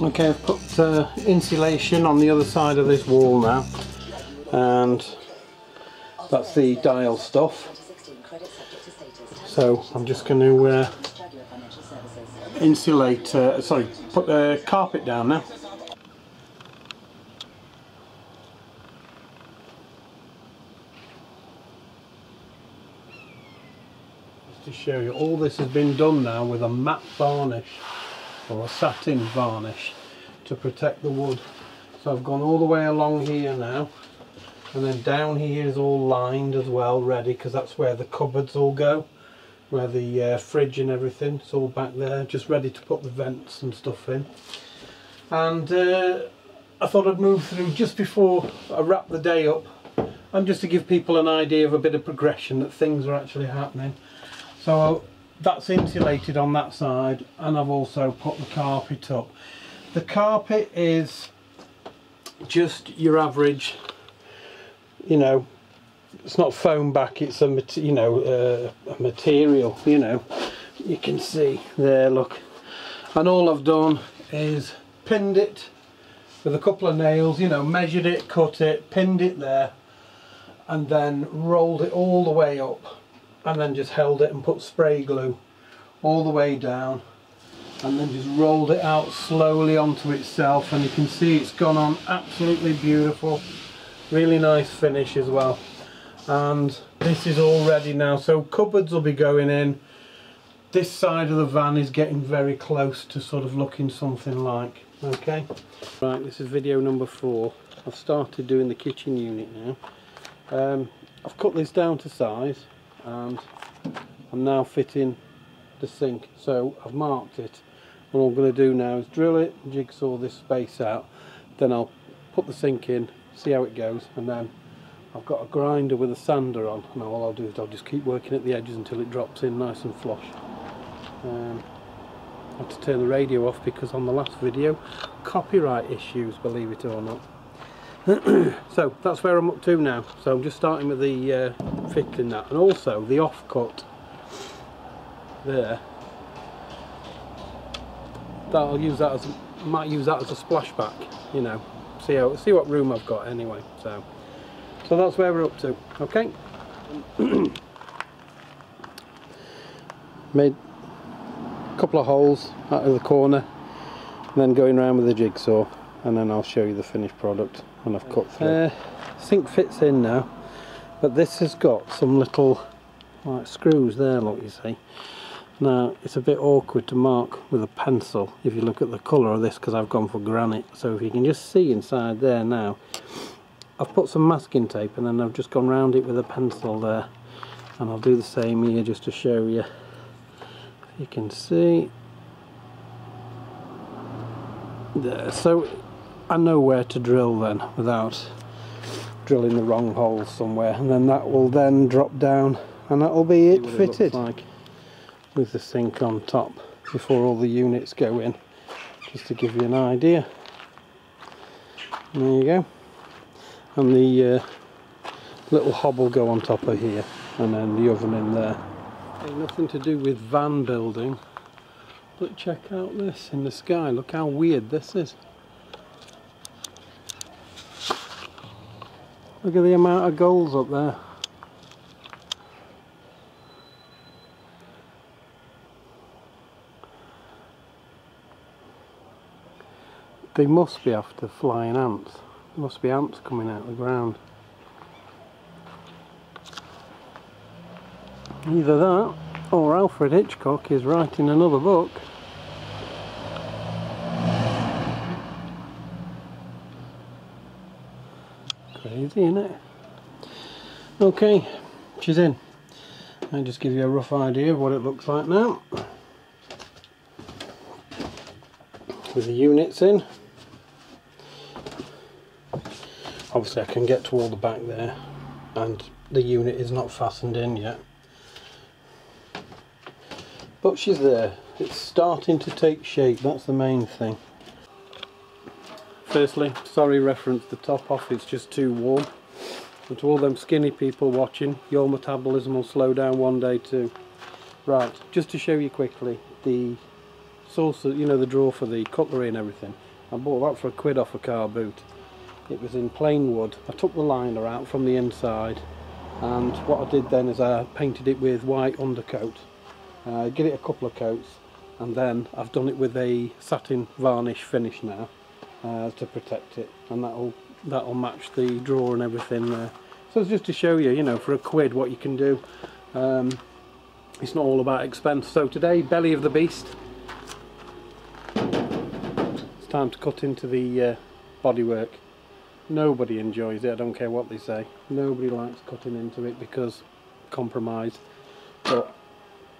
Okay, I've put uh, insulation on the other side of this wall now, and that's the dial stuff. So I'm just going to uh, insulate, uh, sorry, put the carpet down now. Just to show you, all this has been done now with a matte varnish or a satin varnish to protect the wood. So I've gone all the way along here now and then down here is all lined as well ready because that's where the cupboards all go where the uh, fridge and everything it's all back there just ready to put the vents and stuff in and uh, I thought I'd move through just before I wrap the day up and just to give people an idea of a bit of progression that things are actually happening so that's insulated on that side and I've also put the carpet up. The carpet is just your average you know it's not foam back it's a you know uh, a material you know. You can see there look. And all I've done is pinned it with a couple of nails you know measured it cut it pinned it there and then rolled it all the way up and then just held it and put spray glue all the way down and then just rolled it out slowly onto itself. And you can see it's gone on absolutely beautiful really nice finish as well. And this is all ready now. So cupboards will be going in. This side of the van is getting very close to sort of looking something like okay? Right this is video number four. I've started doing the kitchen unit now. Um, I've cut this down to size and I'm now fitting the sink. So I've marked it. What I'm going to do now is drill it jigsaw this space out. Then I'll put the sink in see how it goes and then I've got a grinder with a sander on. And all I'll do is I'll just keep working at the edges until it drops in nice and flush. Um, I have to turn the radio off because on the last video copyright issues believe it or not so that's where I'm up to now. So I'm just starting with the uh, fitting that. And also the offcut there. That I'll use that as might use that as a splashback you know. See how see what room I've got anyway so. So that's where we're up to okay? Made a couple of holes out of the corner and then going around with the jigsaw and then I'll show you the finished product when I've cut through. Uh, sink fits in now but this has got some little like screws there look you see. Now it's a bit awkward to mark with a pencil if you look at the colour of this because I've gone for granite. So if you can just see inside there now I've put some masking tape and then I've just gone round it with a pencil there. And I'll do the same here just to show you. You can see. There. So I know where to drill then without drilling the wrong hole somewhere and then that will then drop down and that'll be it fitted like. with the sink on top before all the units go in just to give you an idea. There you go. And the uh, little hob will go on top of here and then the oven in there. Nothing to do with van building but check out this in the sky. Look how weird this is look at the amount of gulls up there They must be after flying ants. There must be ants coming out of the ground. Either that or Alfred Hitchcock is writing another book. Crazy, isn't it? Okay, she's in. I'll just give you a rough idea of what it looks like now. With the units in. obviously I can get to all the back there and the unit is not fastened in yet but she's there it's starting to take shape that's the main thing firstly sorry reference the top off it's just too warm and to all them skinny people watching your metabolism will slow down one day too right just to show you quickly the saucer, you know, the drawer for the cutlery and everything. I bought that for a quid off a car boot. It was in plain wood. I took the liner out from the inside and what I did then is I painted it with white undercoat. Uh, give it a couple of coats and then I've done it with a satin varnish finish now uh, to protect it and that'll that'll match the drawer and everything there. So it's just to show you, you know, for a quid what you can do. Um, it's not all about expense. So today, belly of the beast. It's time to cut into the uh, bodywork. Nobody enjoys it, I don't care what they say. Nobody likes cutting into it because compromise. But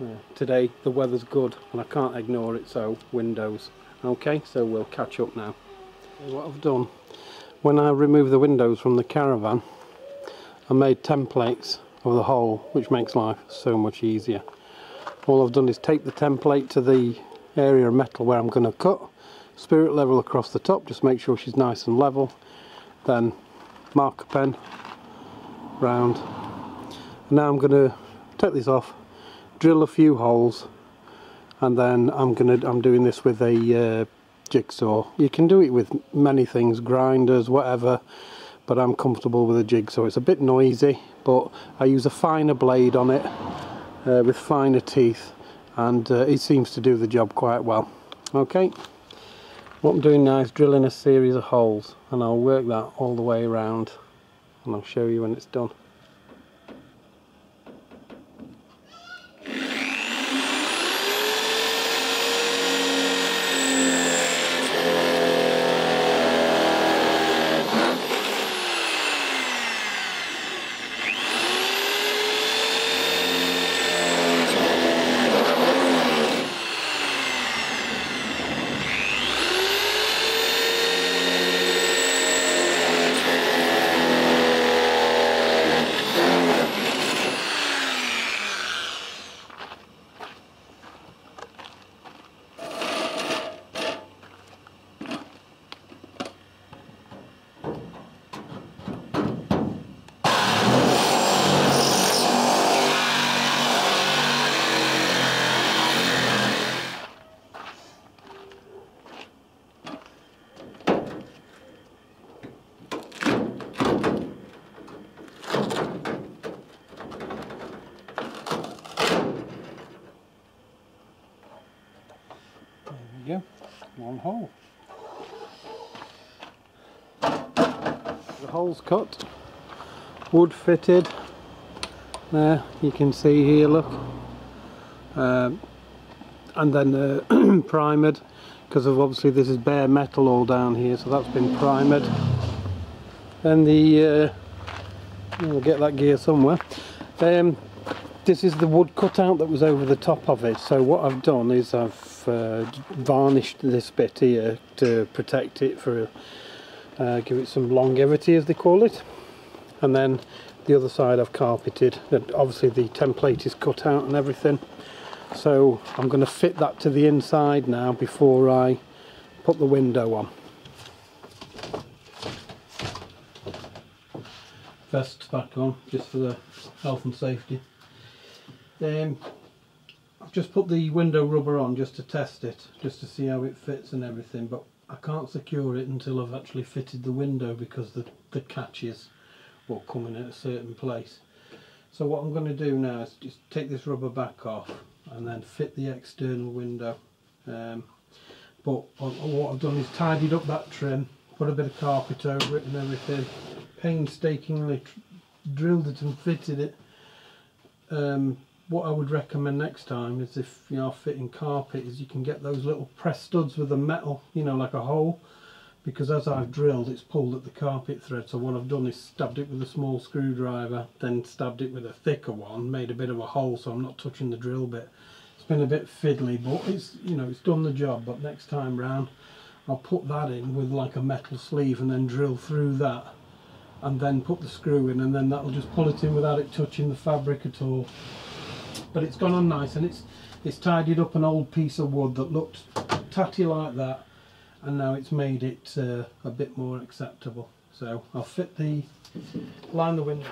uh, today the weather's good and I can't ignore it, so windows. Okay, so we'll catch up now. What I've done, when I remove the windows from the caravan, I made templates of the hole, which makes life so much easier. All I've done is take the template to the area of metal where I'm going to cut, spirit level across the top, just make sure she's nice and level, then marker pen round. And now I'm going to take this off, drill a few holes, and then I'm going to I'm doing this with a uh, jigsaw. You can do it with many things, grinders, whatever but I'm comfortable with a jigsaw. It's a bit noisy, but I use a finer blade on it uh, with finer teeth, and uh, it seems to do the job quite well. Okay, what I'm doing now is drilling a series of holes, and I'll work that all the way around, and I'll show you when it's done. we go, one hole. The cut, wood fitted, there you can see here look, um, and then uh, primed because of obviously this is bare metal all down here so that's been primed. Then the, uh, we'll get that gear somewhere. Um, this is the wood cutout that was over the top of it so what I've done is I've uh, varnished this bit here to protect it for uh, give it some longevity as they call it. And then the other side I've carpeted obviously the template is cut out and everything. So I'm going to fit that to the inside now before I put the window on. Vest back on just for the health and safety. Um, I've just put the window rubber on just to test it, just to see how it fits and everything, but I can't secure it until I've actually fitted the window because the, the catches will come in at a certain place. So what I'm going to do now is just take this rubber back off and then fit the external window. Um, but what I've done is tidied up that trim, put a bit of carpet over it and everything, painstakingly drilled it and fitted it. Um, what I would recommend next time is if you are fitting carpet is you can get those little press studs with a metal you know like a hole. Because as I've mm. drilled it's pulled at the carpet thread. So what I've done is stabbed it with a small screwdriver then stabbed it with a thicker one made a bit of a hole so I'm not touching the drill bit. It's been a bit fiddly but it's you know it's done the job. But next time round I'll put that in with like a metal sleeve and then drill through that and then put the screw in and then that'll just pull it in without it touching the fabric at all but it's gone on nice and it's it's tidied up an old piece of wood that looked tatty like that and now it's made it uh, a bit more acceptable so I'll fit the line the window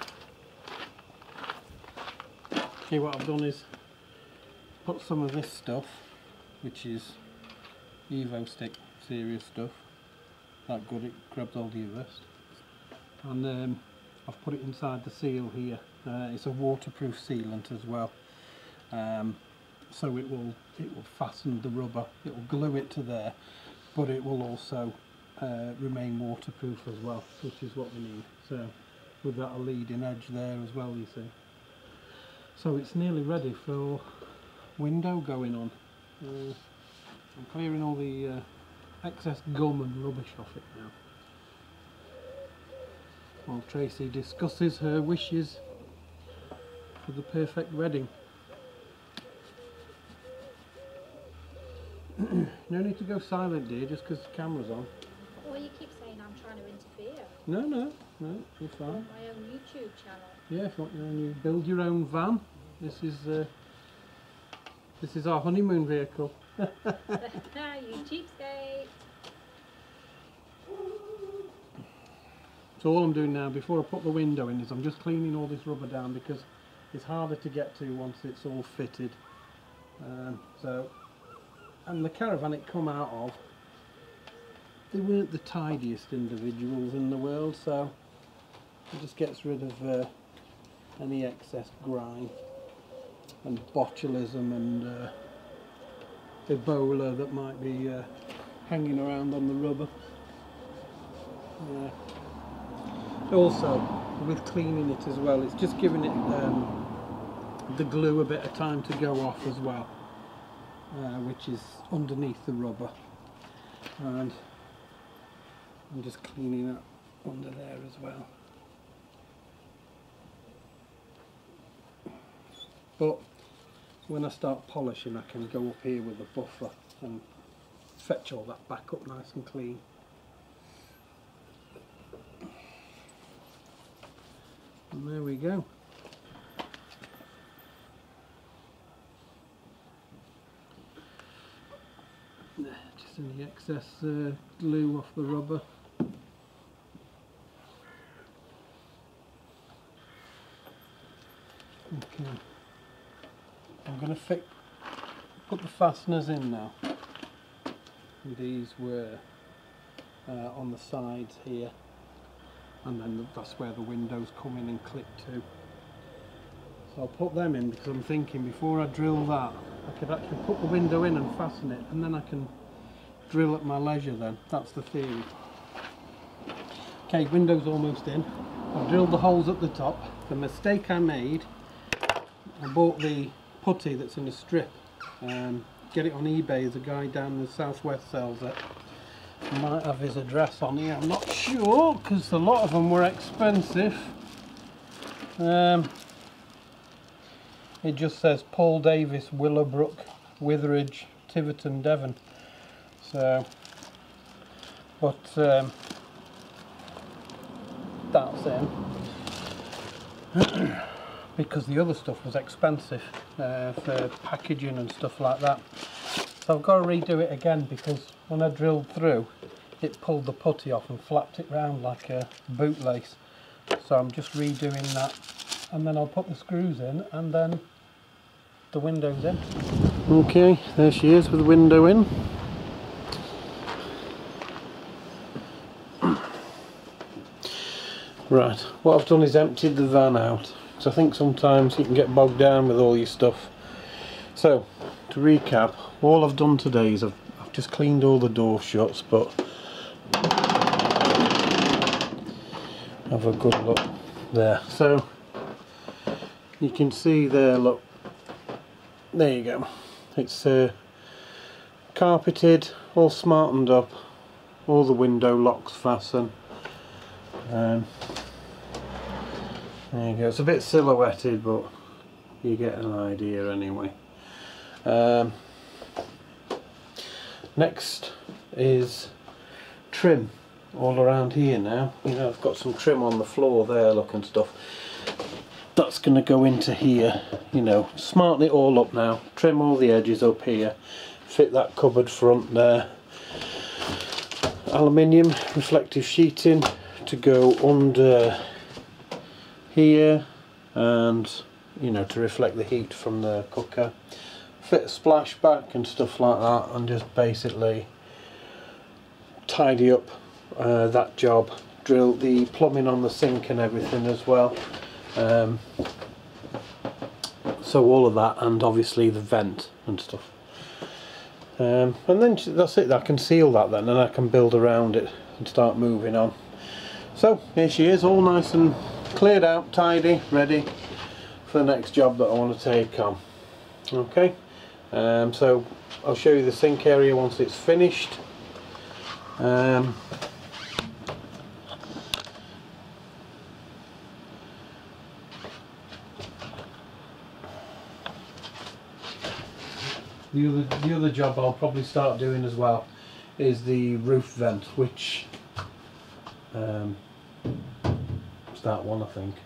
okay what I've done is put some of this stuff which is Evo-Stik serious stuff. That good, it grabs all the wrist. And um, I've put it inside the seal here. Uh, it's a waterproof sealant as well. Um, so it will it will fasten the rubber, it will glue it to there, but it will also uh, remain waterproof as well, which is what we need. So with that a leading edge there as well, you see. So it's nearly ready for window going on. Uh, I'm clearing all the uh, excess gum and rubbish off it now. While Tracy discusses her wishes for the perfect wedding. No need to go silent, dear, just because the camera's on. Well, you keep saying I'm trying to interfere. No, no, no, you're fine. want my own YouTube channel. Yeah, if you want your own, you build your own van. This is uh, this is our honeymoon vehicle. you cheapskate. So all I'm doing now, before I put the window in, is I'm just cleaning all this rubber down because it's harder to get to once it's all fitted. Um, so, and the caravan it come out of, they weren't the tidiest individuals in the world, so it just gets rid of uh, any excess grime and botulism and uh, Ebola that might be uh, hanging around on the rubber. Yeah. Also, with cleaning it as well, it's just giving it um, the glue a bit of time to go off as well, uh, which is underneath the rubber. And I'm just cleaning up under there as well. But when I start polishing, I can go up here with a buffer and fetch all that back up nice and clean. And there we go. There, Just any excess uh, glue off the rubber. Okay. I'm going to fit, put the fasteners in now. These were uh, on the sides here and then that's where the windows come in and clip to. So I'll put them in because I'm thinking before I drill that I could actually put the window in and fasten it and then I can drill at my leisure then. That's the theory. Okay, window's almost in. I've drilled the holes at the top. The mistake I made, I bought the putty that's in a strip. Um, get it on eBay, there's a guy down the southwest sells it might have his address on here, I'm not sure because a lot of them were expensive. Um, it just says Paul Davis, Willowbrook, Witheridge, Tiverton, Devon. So, but um, that's him. because the other stuff was expensive uh, for packaging and stuff like that. So I've got to redo it again because when I drilled through it pulled the putty off and flapped it round like a bootlace. So I'm just redoing that and then I'll put the screws in and then the window's in. Okay, there she is with the window in. Right, what I've done is emptied the van out. So I think sometimes you can get bogged down with all your stuff. So, to recap, all I've done today is I've, I've just cleaned all the door shuts, but have a good look there. So, you can see there, look, there you go. It's uh, carpeted, all smartened up, all the window locks fasten. Um, there you go. It's a bit silhouetted, but you get an idea anyway. Um, next is trim all around here now. You know, I've got some trim on the floor there, look and stuff. That's going to go into here, you know, smarten it all up now. Trim all the edges up here. Fit that cupboard front there. Aluminium reflective sheeting to go under here and you know to reflect the heat from the cooker fit a splashback and stuff like that and just basically tidy up uh, that job, drill the plumbing on the sink and everything as well. Um, so all of that and obviously the vent and stuff. Um, and then that's it, I can seal that then and I can build around it and start moving on. So here she is, all nice and cleared out, tidy, ready for the next job that I want to take on. Okay, um, so I'll show you the sink area once it's finished. Um, the other the other job I'll probably start doing as well is the roof vent, which um, it's that one I think.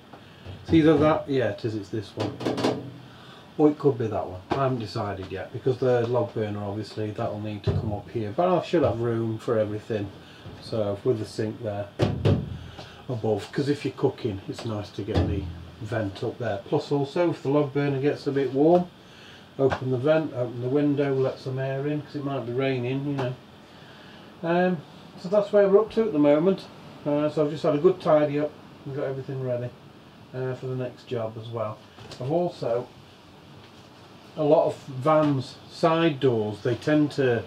It's either that, yeah, it is. It's this one. Or it could be that one. I haven't decided yet because the log burner obviously that'll need to come up here, but I should have room for everything. So with the sink there above, because if you're cooking, it's nice to get the vent up there. Plus also, if the log burner gets a bit warm, open the vent, open the window, let some air in because it might be raining, you know. Um, so that's where we're up to at the moment. Uh, so I've just had a good tidy up and got everything ready uh, for the next job as well. I've also a lot of vans side doors they tend to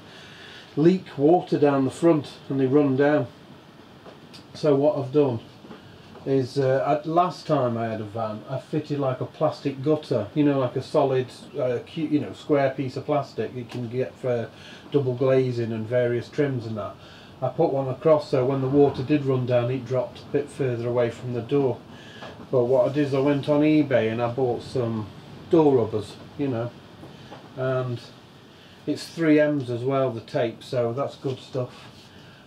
leak water down the front and they run down so what I've done is uh, at last time I had a van I fitted like a plastic gutter you know like a solid uh, you know square piece of plastic you can get for double glazing and various trims and that I put one across so when the water did run down it dropped a bit further away from the door. But what I did is I went on eBay and I bought some door rubbers you know. And it's 3Ms as well the tape so that's good stuff.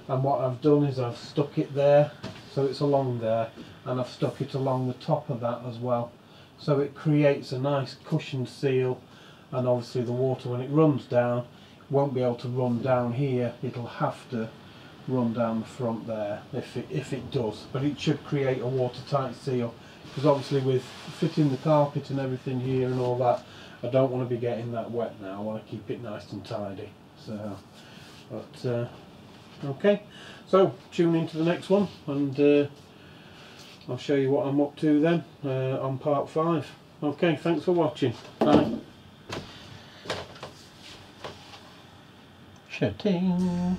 And what I've done is I've stuck it there so it's along there and I've stuck it along the top of that as well. So it creates a nice cushioned seal and obviously the water when it runs down won't be able to run down here. It'll have to run down the front there if it, if it does but it should create a watertight seal because obviously with fitting the carpet and everything here and all that I don't want to be getting that wet now. I want to keep it nice and tidy. So, but uh, okay. So tune into the next one, and uh, I'll show you what I'm up to then uh, on part five. Okay. Thanks for watching. Bye. Shutting.